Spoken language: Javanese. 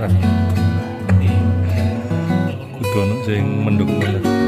arah iki kok ono sing mendhuk meneh